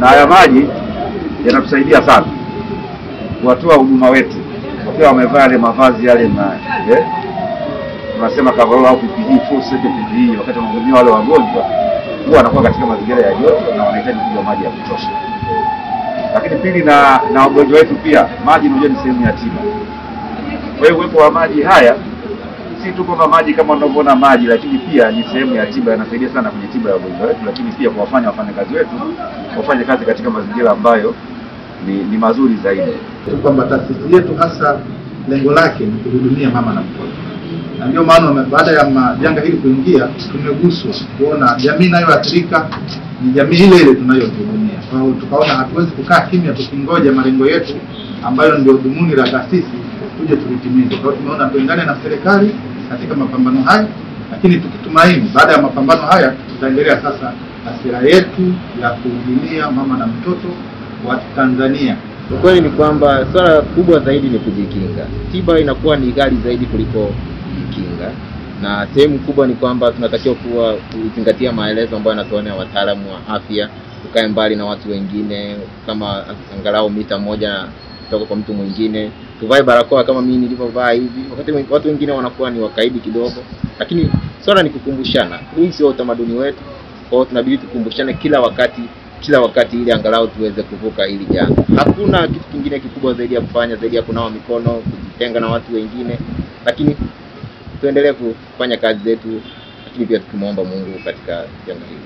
na haya maji yanatusaidia sana kuwatoa huduma wetu wakiwa wamevaa yale mavazi yale eh, tunasema coverall au PPE, full set wakati wanahudumia wale wagonjwa huwa wanakuwa katika mazingira ya joto na wanahitaji kunywa maji ya kutosha. Lakini pili, na na wagonjwa wetu pia, maji unajua ni sehemu ya tiba. Kwa hiyo uwepo wa maji haya si tu kwamba maji kama unavyoona maji, lakini pia ni sehemu ya tiba, yanasaidia sana kwenye tiba ya wagonjwa wetu, lakini pia kuwafanya wafanyakazi wetu wafanye kazi katika mazingira ambayo ni, ni mazuri zaidi. kwamba taasisi yetu hasa lengo lake ni kuhudumia mama na mtoto, na ndio maana baada ya majanga hili kuingia, tumeguswa kuona jamii inayoathirika ni jamii ile ile tunayohudumia. Kwa hiyo tukaona hatuwezi kukaa kimya tukingoja malengo yetu ambayo ndio dhumuni la taasisi tuje tulitimize. Kwa hiyo tumeona tuendane na serikali katika mapambano haya, lakini tukitumaini baada ya mapambano haya tutaendelea sasa asira yetu ya kuhudumia mama na mtoto wa Tanzania. Ukweli ni kwamba swala kubwa zaidi ni kujikinga. Tiba inakuwa ni ghali zaidi kuliko kujikinga, na sehemu kubwa ni kwamba tunatakiwa kuwa kuzingatia maelezo ambayo yanatolewa na wataalamu wa afya, tukae mbali na watu wengine, kama angalau mita moja kutoka kwa mtu mwingine, tuvae barakoa kama mimi nilivyovaa hivi. Wakati watu wengine wanakuwa ni wakaidi kidogo, lakini swala ni kukumbushana. Huu sio utamaduni wetu, kwa hiyo tunabidi tukumbushane kila wakati kila wakati ili angalau tuweze kuvuka hili janga. Hakuna kitu kingine kikubwa zaidi ya kufanya zaidi ya kunawa mikono, kujitenga na watu wengine, lakini tuendelee kufanya kazi zetu, lakini pia tukimwomba Mungu katika janga hili.